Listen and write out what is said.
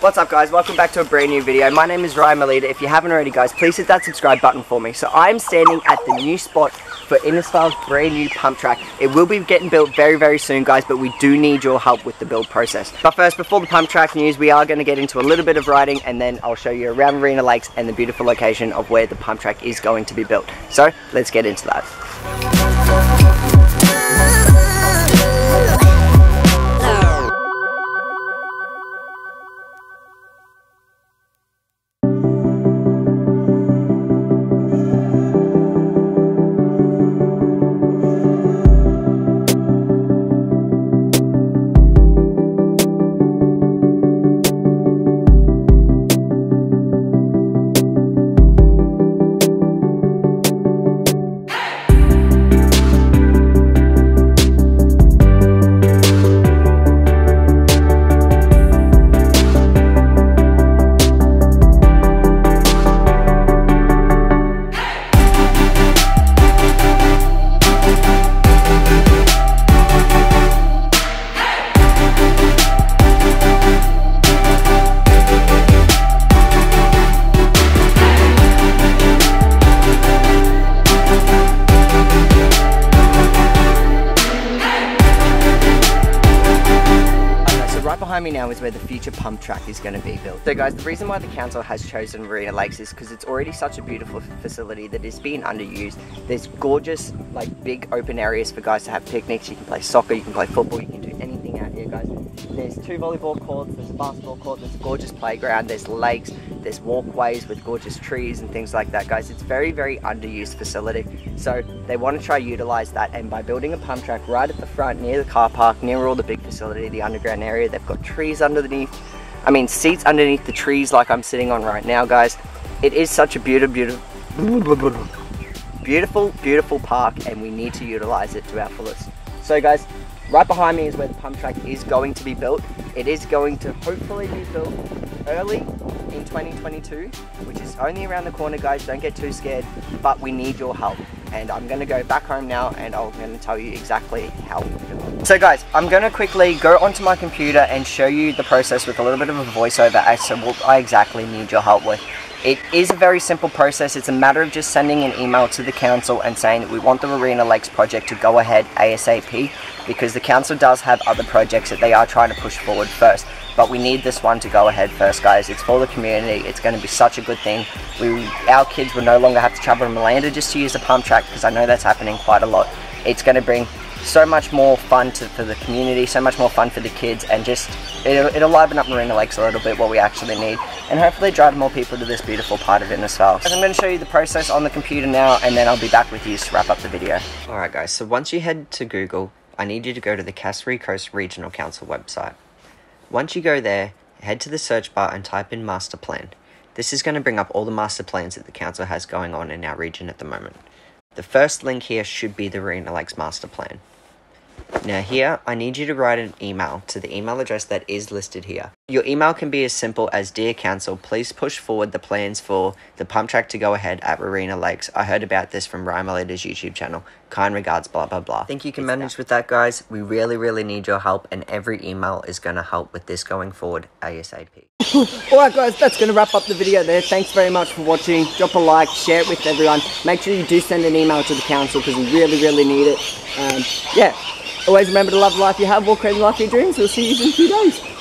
What's up guys, welcome back to a brand new video. My name is Ryan Melita. If you haven't already guys, please hit that subscribe button for me. So I'm standing at the new spot for Innisfail's brand new pump track. It will be getting built very, very soon guys, but we do need your help with the build process. But first, before the pump track news, we are going to get into a little bit of riding and then I'll show you around Warrina Lakes and the beautiful location of where the pump track is going to be built. So let's get into that. Behind me now is where the future pump track is going to be built. So guys, the reason why the council has chosen Warrina Lakes is because it's already such a beautiful facility that is being underused. There's gorgeous, like big open areas for guys to have picnics. You can play soccer, you can play football, you can do anything out here guys. There's two volleyball courts, there's a basketball court, there's a gorgeous playground, there's lakes, there's walkways with gorgeous trees and things like that guys. It's very, very underused facility. So they want to try utilize that and by building a pump track right at the front near the car park, near all the big facility, the underground area, they've got trees underneath, I mean seats underneath the trees like I'm sitting on right now guys. It is such a beautiful, beautiful, beautiful, beautiful park and we need to utilize it to our fullest. So guys, right behind me is where the pump track is going to be built. It is going to hopefully be built early in 2022, which is only around the corner guys, don't get too scared, but we need your help. And I'm gonna go back home now and I'm gonna tell you exactly how we do it. So guys, I'm gonna quickly go onto my computer and show you the process with a little bit of a voiceover as to what I exactly need your help with. It is a very simple process. It's a matter of just sending an email to the council and saying that we want the Warrina Lakes project to go ahead ASAP because the council does have other projects that they are trying to push forward first. But we need this one to go ahead first, guys. It's for the community. It's going to be such a good thing. We, our kids will no longer have to travel to Malanda just to use the pump track because I know that's happening quite a lot. It's going to bring so much more fun to, for the community, so much more fun for the kids, and just it'll, it'll liven up Warrina Lakes a little bit, what we actually need, and hopefully drive more people to this beautiful part of Innisfail. I'm going to show you the process on the computer now, and then I'll be back with you to wrap up the video. Alright guys, so once you head to Google, I need you to go to the Cassowary Coast Regional Council website. Once you go there, head to the search bar and type in master plan. This is going to bring up all the master plans that the council has going on in our region at the moment. The first link here should be the Warrina Lakes master plan. Now here, I need you to write an email to the email address that is listed here. Your email can be as simple as Dear Council, please push forward the plans for the pump track to go ahead at Warrina Lakes. I heard about this from Ryan Melita's YouTube channel. Kind regards, blah blah blah. think you can manage with that guys. We really, really need your help and every email is going to help with this going forward ASAP. Alright guys, that's going to wrap up the video there. Thanks very much for watching. Drop a like, share it with everyone. Make sure you do send an email to the council because we really, really need it. Um, yeah, always remember to love the life you have, walk crazy life your dreams. We'll see you in a few days.